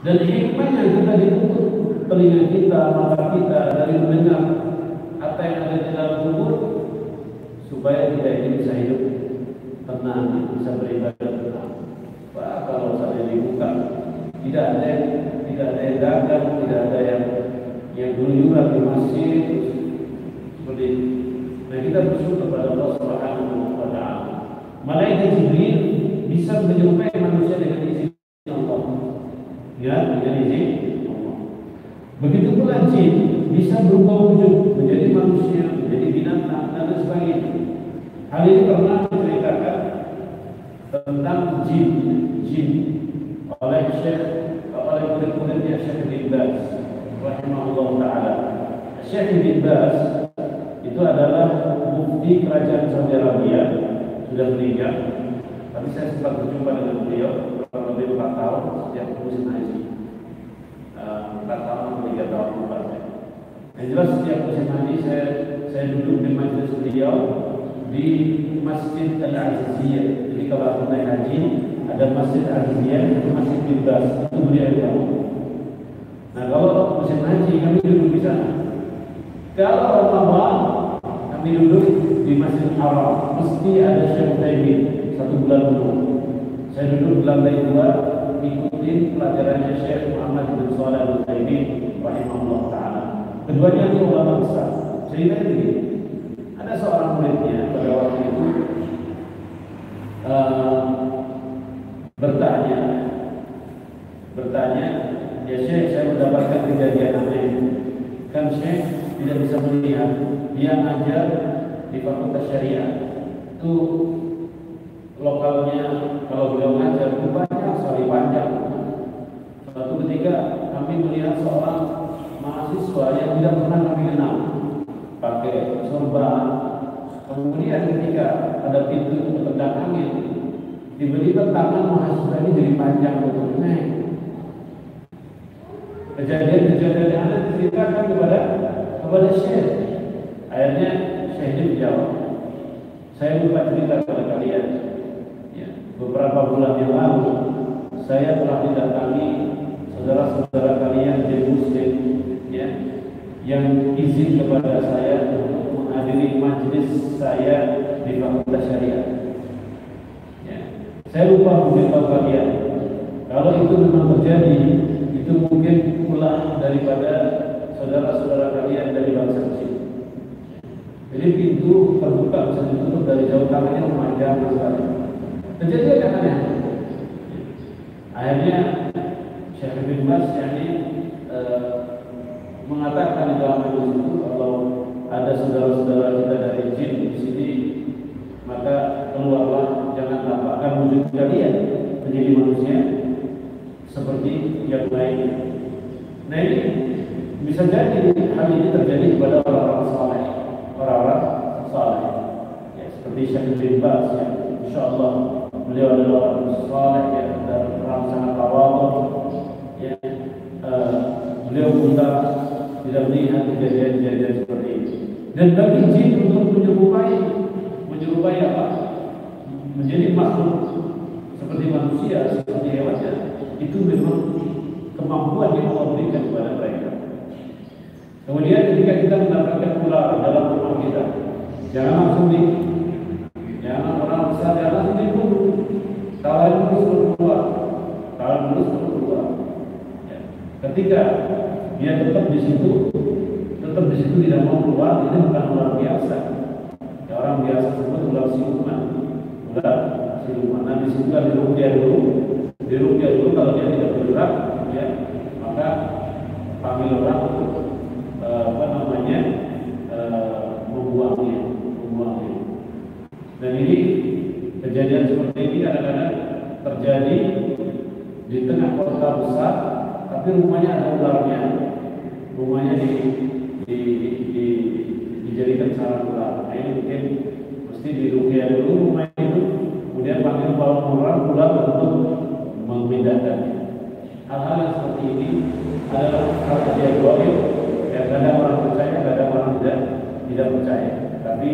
Dan hikmahnya kita ditutup telinga kita, mata kita dari mendengar apa yang ada di dalam kubur supaya kita ini bisa hidup tenang, bisa beribadah tenang. Wah, kalau saya dibuka, tidak ada tidak ada yang dagang, tidak ada yang yang keluyuran di masjid seperti. Nah kita bersyukur kepada Allah Subhanahu wa taala. Malaikat Jibril bisa menyerupai manusia dengan izin Allah. Ya, dengan izin. Begitu pula jin bisa berubah wujud menjadi manusia, menjadi binatang dan sebagainya. Hal ini pernah diceritakan tentang jin, jin oleh Syekh oleh murid-muridnya Syekh bin Baz rahimahullah taala. Syekh bin Baz itu adalah mufti kerajaan Saudi Arabia sudah meninggal. Tapi saya sempat berjumpa dengan beliau kurang lebih empat tahun sejak musim haji. Eh, empat tahun atau tiga tahun lupa saya. Yang jelas setiap musim haji saya saya duduk di majelis beliau di Masjid Al Aziziyah. Jadi kalau aku naik haji ada Masjid Al Aziziyah, Masjid Bibas, itu beliau yang. Nah kalau musim haji kami duduk di sana. Kalau Ramadan kami duduk di Masjid Haram, mesti ada Syekh Taimin satu bulan dulu. Saya duduk di lantai dua, ikutin pelajarannya Syekh Muhammad bin Shalih Al Utsaimin rahimahullah taala. Keduanya itu ulama besar. Ceritanya begini, ada seorang muridnya pada waktu itu uh, bertanya, bertanya, ya Syekh saya mendapatkan kejadian aneh. Kan Syekh tidak bisa melihat, dia ngajar di Fakultas Syariah. Itu lokalnya kalau beliau ngajar itu banyak sekali panjang. Suatu ketika kami melihat seorang mahasiswa yang tidak pernah kami kenal pakai sorban. Kemudian ketika ada pintu itu tendang angin, tiba-tiba tangan mahasiswa ini jadi panjang betul. Nah, kejadian-kejadian yang ada diceritakan kepada kepada Syekh. Akhirnya Syekh ini menjawab, saya lupa cerita kepada kalian. Ya, beberapa bulan yang lalu saya telah didatangi saudara-saudara kalian di Muslim, ya, yang izin kepada saya untuk menghadiri majelis saya di Fakultas Syariah. Ya. Saya lupa memberitahu kalian, kalau itu memang terjadi, itu mungkin pula daripada saudara-saudara kalian dari bangsa Mesir. Jadi pintu terbuka bisa ditutup dari jauh tangannya memanjang sekali. Kejadian yang aneh. Akhirnya Syekh bin yakni eh, mengatakan di dalam hadis itu kalau ada saudara-saudara kita dari jin di sini maka keluarlah jangan tampakkan wujud kalian menjadi manusia seperti yang lainnya. Nah ini bisa jadi hal ini terjadi kepada orang-orang saleh, orang-orang saleh. Ya, seperti Syekh bin Baz ya, insya Allah beliau adalah orang saleh ya, dan orang sangat tawadhu. Ya, uh, beliau kita tidak melihat kejadian-kejadian seperti ini. Dan bagi jin untuk menyerupai, menyerupai apa? Menjadi makhluk seperti manusia, seperti hewannya, itu memang kemampuan yang Allah berikan kepada mereka. Kemudian ketika kita mendapatkan ular dalam rumah kita, jangan langsung di, jangan orang besar jangan langsung dibunuh. Tahan dulu keluar, tahan dulu keluar. Ya. Ketika dia tetap di situ, tetap di situ tidak mau keluar, itu bukan ular biasa. Ya, orang biasa sebut ular siluman, ular siluman. Nah di situlah dirukyah dulu, dirukyah dulu kalau dia tidak bergerak, ya maka panggil orang untuk eh, apa namanya eh, membuangnya, membuangnya. Dan ini kejadian seperti ini kadang-kadang terjadi di tengah kota besar, tapi rumahnya ada ularnya, rumahnya di, di, di, di dijadikan sarang ular. Nah ini mungkin mesti dirukyah dulu rumah itu, kemudian panggil para orang pulang untuk memindahkannya. Hal-hal yang seperti ini adalah hal yang yang kadang orang percaya, kadang orang tidak tidak percaya. Tapi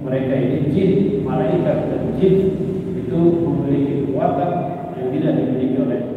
mereka ini jin, malaikat dan jin itu memiliki kekuatan yang tidak dimiliki oleh